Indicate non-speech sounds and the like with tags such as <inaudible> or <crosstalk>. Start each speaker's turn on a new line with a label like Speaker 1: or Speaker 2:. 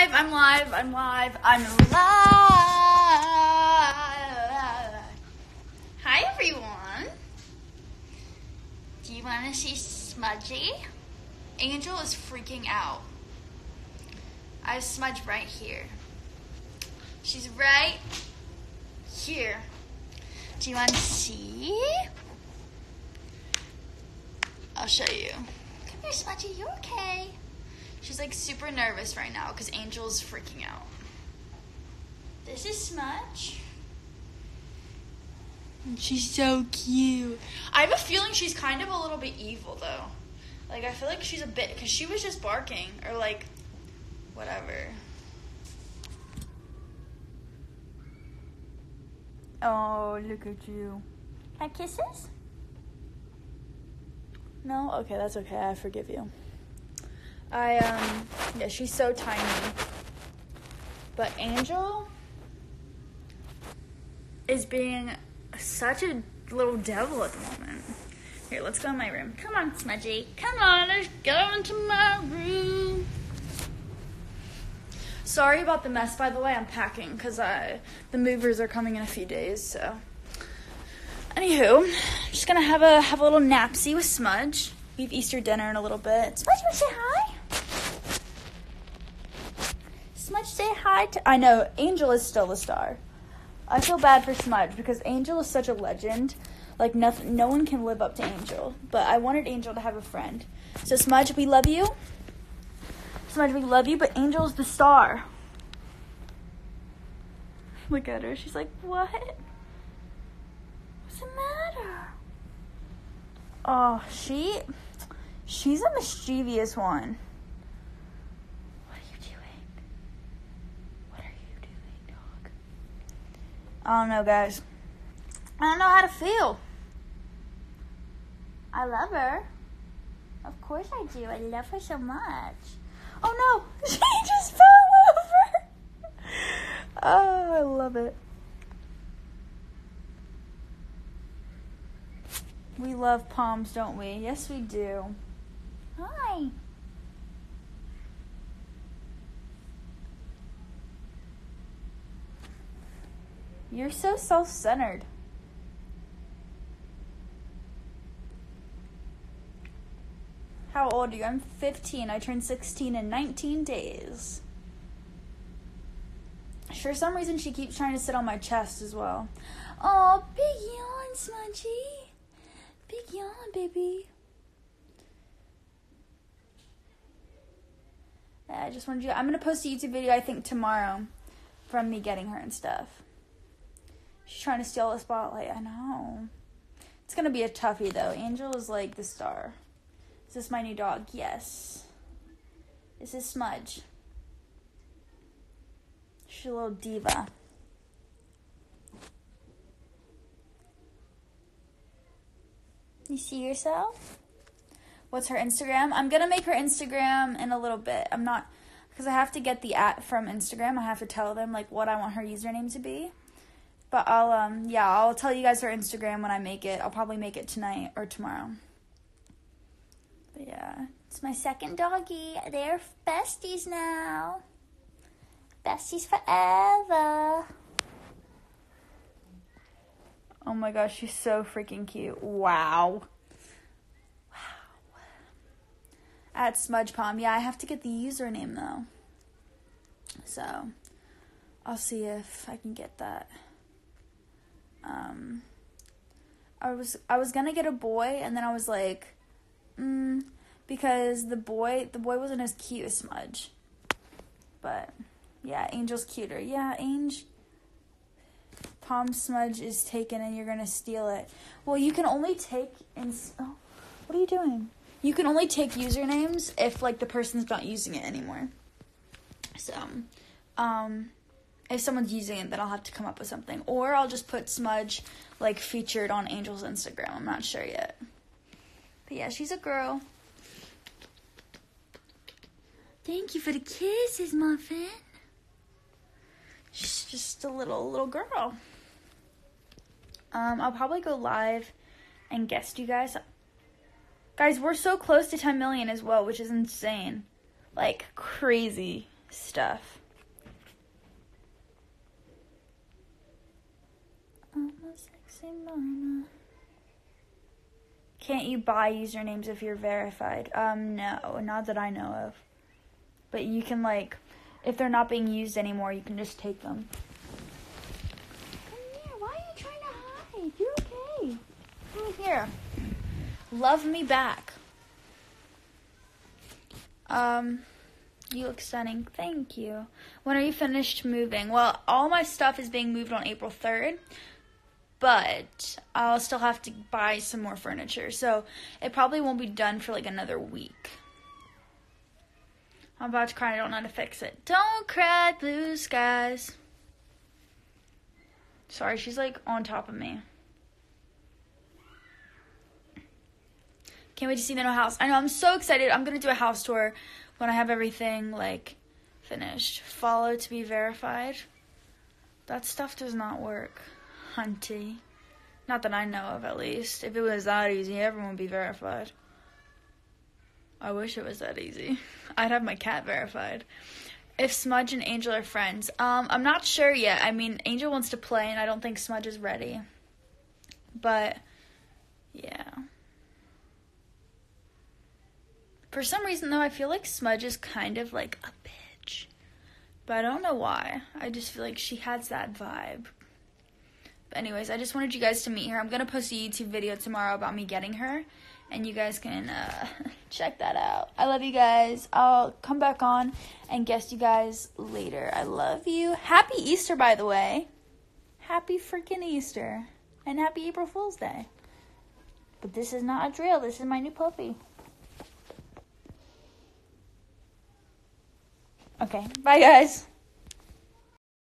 Speaker 1: live. I'm live. I'm live. I'm live. Hi, everyone. Do you want to see Smudgy? Angel is freaking out. I have Smudge right here. She's right here. Do you want to see? I'll show you. Come here, Smudgy. You okay? She's like super nervous right now because Angel's freaking out. This is Smudge. And she's so cute. I have a feeling she's kind of a little bit evil though. Like I feel like she's a bit because she was just barking or like whatever. Oh, look at you. My kisses? No? Okay, that's okay. I forgive you. I um yeah, she's so tiny. But Angel is being such a little devil at the moment. Here, let's go in my room. Come on, Smudgy. Come on, let's go into my room. Sorry about the mess, by the way. I'm packing because uh, the movers are coming in a few days. So, anywho, just gonna have a have a little napsy with Smudge. We have Easter dinner in a little bit. Smudge, wanna say hi? Smudge, say hi to. I know Angel is still the star. I feel bad for Smudge because Angel is such a legend. Like nothing, no one can live up to Angel. But I wanted Angel to have a friend. So Smudge, we love you. Smudge, we love you, but Angel's the star. <laughs> Look at her. She's like, what? What's the matter? Oh, she, she's a mischievous one. What are you doing? What are you doing, dog? I don't know, guys. I don't know how to feel. I love her. Of course I do. I love her so much. Oh no! <laughs> She just fell over! <laughs> Oh, I love it. We love palms, don't we? Yes, we do. Hi. You're so self centered. How old are you? I'm 15. I turned 16 in 19 days. For some reason, she keeps trying to sit on my chest as well. Oh, big yawn, Smudgy. Big yawn, baby. I just wanted you. I'm gonna post a YouTube video I think tomorrow, from me getting her and stuff. Trying to steal the spotlight. I know. It's gonna be a toughie though. Angel is like the star. Is this my new dog? Yes. This is Smudge. She's a little diva. You see yourself? What's her Instagram? I'm gonna make her Instagram in a little bit. I'm not because I have to get the at from Instagram. I have to tell them like what I want her username to be. But I'll um yeah, I'll tell you guys her Instagram when I make it. I'll probably make it tonight or tomorrow. But yeah, it's my second doggy. They're besties now. Besties forever. Oh my gosh, she's so freaking cute. Wow. Wow. At Smudge Palm. Yeah, I have to get the username though. So I'll see if I can get that. Um I was I was gonna get a boy and then I was like, mm, because the boy the boy wasn't as cute as Smudge. But yeah, Angel's cuter. Yeah, Angel Palm Smudge is taken and you're gonna steal it. Well, you can only take and oh, what are you doing? You can only take usernames if like the person's not using it anymore. So, um, if someone's using it, then I'll have to come up with something, or I'll just put Smudge like featured on Angel's Instagram. I'm not sure yet. But yeah, she's a girl. Thank you for the kisses, Muffin. She's just a little little girl. Um, I'll probably go live and guest you guys. Guys, we're so close to 10 million as well, which is insane. Like crazy. stuff. I'm a sexy mama. Can't you buy usernames if you're verified? Um, no, not that I know of. But you can like, if they're not being used anymore, you can just take them. Come here. Why are you trying to hide? You're okay. Come here. Love me back. Um, you look stunning. Thank you. When are you finished moving? Well, all my stuff is being moved on April 3rd, but I'll still have to buy some more furniture. So it probably won't be done for like another week. I'm about to cry. I don't know how to fix it. Don't cry, blue skies. Sorry, she's like on top of me. Can't wait to see the new house. I know I'm so excited. I'm gonna do a house tour when I have everything like finished. Follow to be verified. That stuff does not work, hunty. Not that I know of, at least. If it was that easy, everyone would be verified. I wish it was that easy. <laughs> I'd have my cat verified. If Smudge and Angel are friends, um, I'm not sure yet. I mean, Angel wants to play, and I don't think Smudge is ready. But yeah. For some reason, though, I feel like Smudge is kind of like a bitch. But I don't know why. I just feel like she has that vibe. Anyways, I just wanted you guys to meet her. I'm to post a YouTube video tomorrow about me getting her. And you guys can uh, <laughs> check that out. I love you guys. I'll come back on and guess you guys later. I love you. Happy Easter, by the way. Happy freaking Easter. And happy April Fool's Day. But this is not a drill. This is my new puppy. Okay, bye guys.